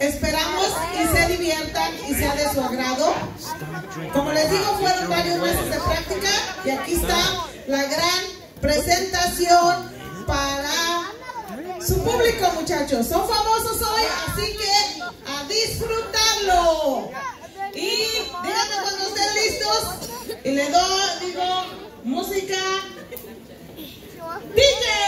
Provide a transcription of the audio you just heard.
Esperamos y se diviertan y sea de su agrado. Como les digo, fueron varios meses de práctica y aquí está la gran presentación para su público, muchachos. Son famosos hoy, así que a disfrutarlo. Y díganme cuando estén listos y le doy, digo, música. DJ.